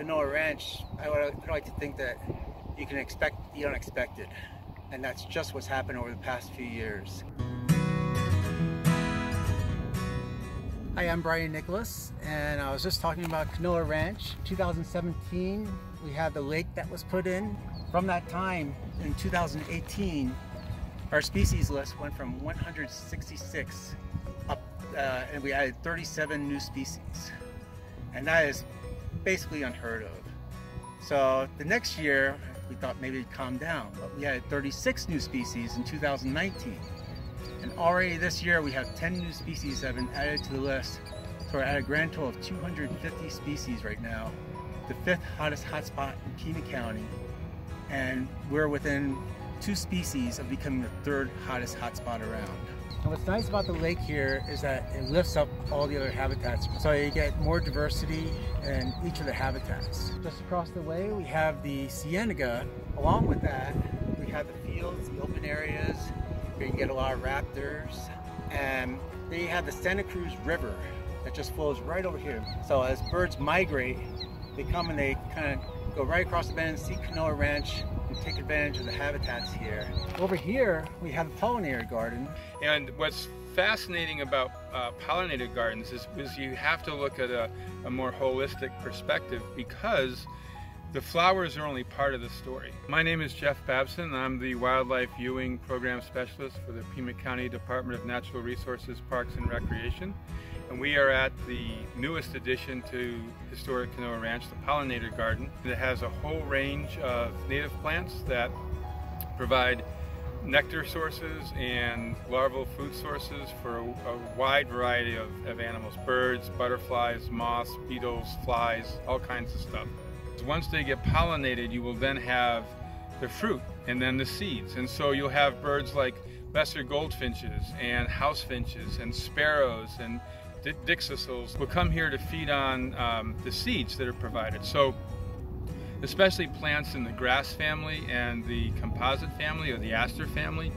Canoa Ranch, I would like to think that you can expect the unexpected. And that's just what's happened over the past few years. Hi, I'm Brian Nicholas, and I was just talking about Canoa Ranch. 2017, we had the lake that was put in. From that time, in 2018, our species list went from 166 up, uh, and we added 37 new species. And that is basically unheard of. So the next year, we thought maybe it'd calm down, but we had 36 new species in 2019. And already this year we have 10 new species that have been added to the list. So we're at a grand total of 250 species right now. The fifth hottest hotspot in Pima County. And we're within two species of becoming the third hottest hotspot around. And what's nice about the lake here is that it lifts up all the other habitats. So you get more diversity in each of the habitats. Just across the way, we have the Cienega. Along with that, we have the fields, the open areas, where you can get a lot of raptors. And then you have the Santa Cruz River that just flows right over here. So as birds migrate, they come and they kind of go right across the bend, see Canoa Ranch, and take advantage of the habitats here. Over here, we have a pollinator garden. And what's fascinating about uh, pollinator gardens is, is you have to look at a, a more holistic perspective because the flowers are only part of the story. My name is Jeff Babson. and I'm the Wildlife Viewing Program Specialist for the Pima County Department of Natural Resources, Parks and Recreation. And we are at the newest addition to historic Canoa Ranch, the Pollinator Garden. It has a whole range of native plants that provide nectar sources and larval food sources for a, a wide variety of, of animals, birds, butterflies, moths, beetles, flies, all kinds of stuff. Once they get pollinated, you will then have the fruit and then the seeds. And so you'll have birds like lesser goldfinches and house finches and sparrows and dickcissels will come here to feed on um, the seeds that are provided. So especially plants in the grass family and the composite family or the aster family,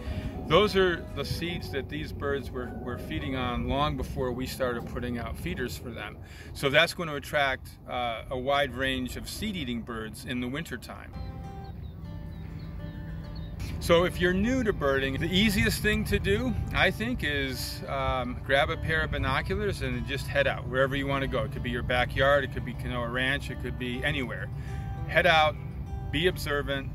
those are the seeds that these birds were, were feeding on long before we started putting out feeders for them. So that's going to attract uh, a wide range of seed-eating birds in the wintertime. So if you're new to birding, the easiest thing to do, I think, is um, grab a pair of binoculars and just head out wherever you want to go. It could be your backyard, it could be Canoa Ranch, it could be anywhere. Head out, be observant,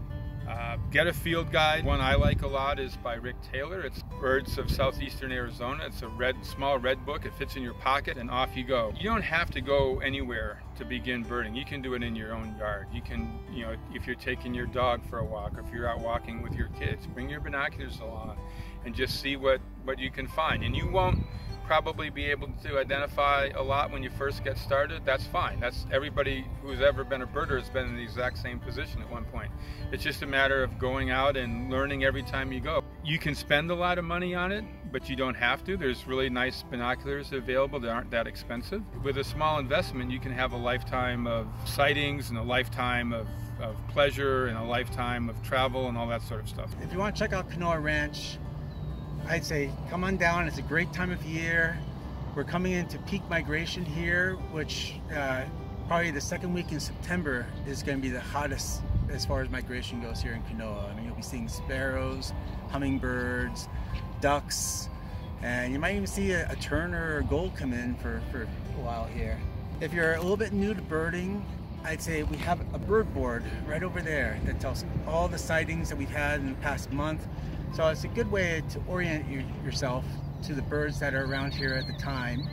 uh, get a field guide. One I like a lot is by Rick Taylor. It's Birds of Southeastern Arizona. It's a red, small red book. It fits in your pocket and off you go. You don't have to go anywhere to begin birding. You can do it in your own yard. You can, you know, if you're taking your dog for a walk, or if you're out walking with your kids, bring your binoculars along and just see what, what you can find. And you won't probably be able to identify a lot when you first get started, that's fine. That's everybody who's ever been a birder has been in the exact same position at one point. It's just a matter of going out and learning every time you go. You can spend a lot of money on it, but you don't have to. There's really nice binoculars available that aren't that expensive. With a small investment, you can have a lifetime of sightings and a lifetime of, of pleasure and a lifetime of travel and all that sort of stuff. If you want to check out Canoa Ranch, I'd say come on down. It's a great time of year. We're coming into peak migration here, which uh, probably the second week in September is going to be the hottest as far as migration goes here in Canoa. I mean, you'll be seeing sparrows, hummingbirds, ducks, and you might even see a, a tern or a gold come in for, for a while here. If you're a little bit new to birding, I'd say we have a bird board right over there that tells all the sightings that we've had in the past month, so it's a good way to orient you, yourself to the birds that are around here at the time.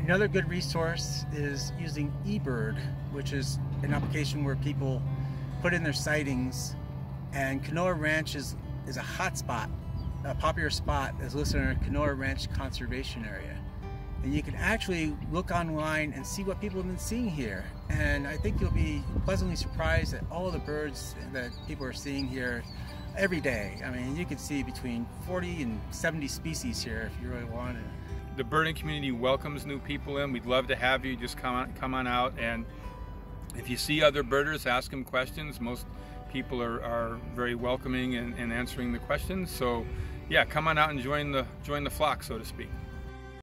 Another good resource is using eBird, which is an application where people put in their sightings and Canoa Ranch is, is a hot spot, a popular spot as listed in our Canoa Ranch Conservation Area. And you can actually look online and see what people have been seeing here. And I think you'll be pleasantly surprised at all the birds that people are seeing here every day. I mean, you can see between 40 and 70 species here if you really want it. The birding community welcomes new people in. We'd love to have you just come on, come on out and if you see other birders, ask them questions. Most people are, are very welcoming and, and answering the questions. So yeah, come on out and join the, join the flock, so to speak.